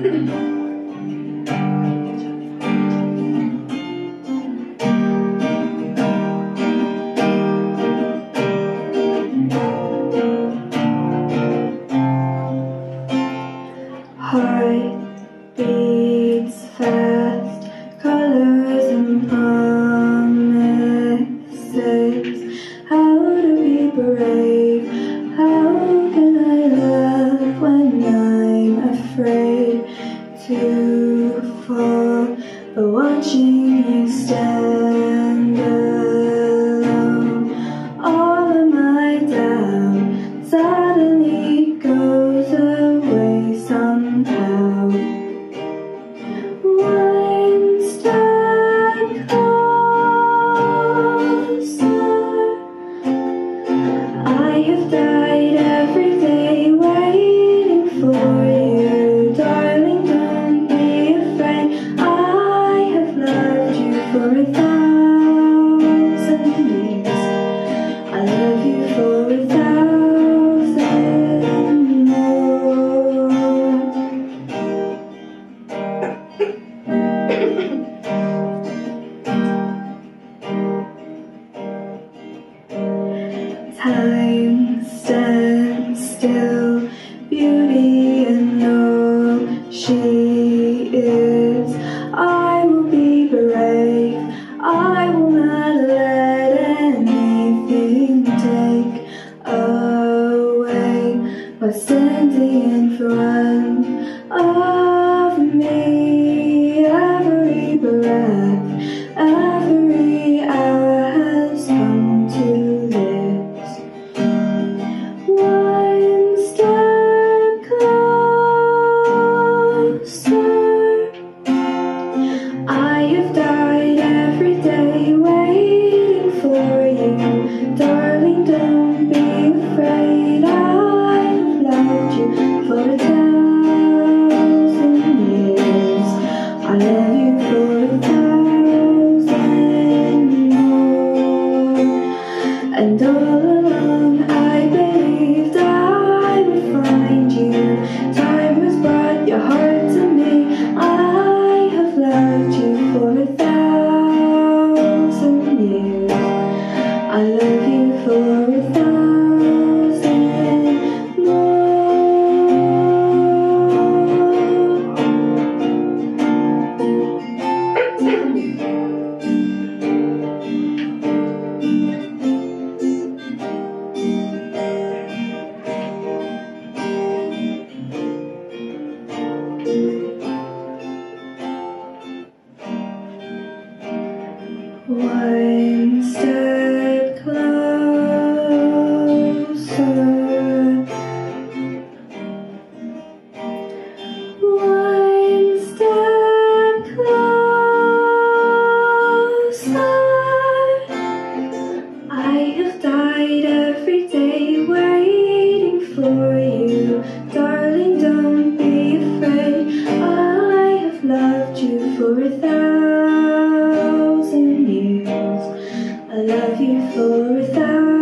Heartbeat. just time stands still, beauty and all she is. I will be brave, I will not let anything take away my standing in front. love you for a thousand